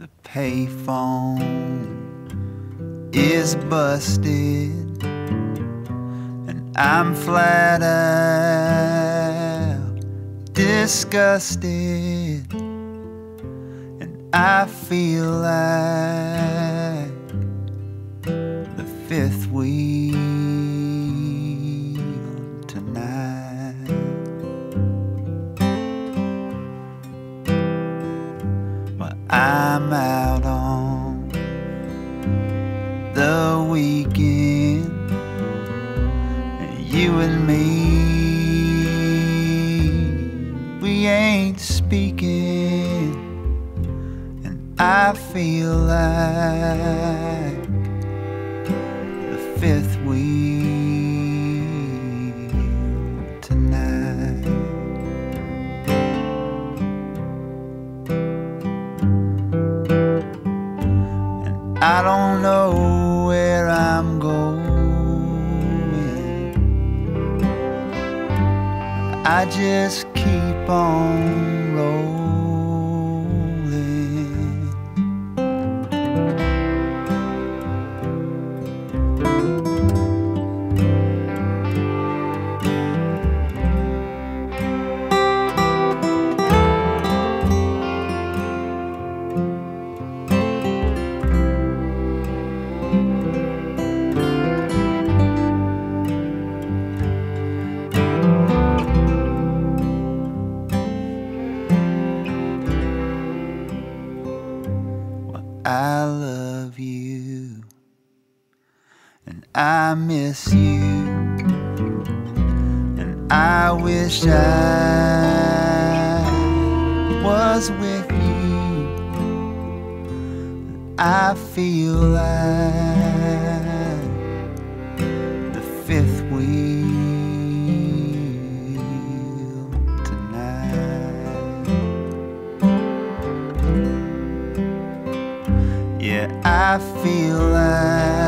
The payphone is busted, and I'm flat out disgusted, and I feel like the fifth wheel I'm out on the weekend, you and me, we ain't speaking, and I feel like the fifth wheel I don't know where I'm going. I just keep on rolling. I love you and I miss you and I wish I was with you. I feel like the fifth wheel tonight. I feel like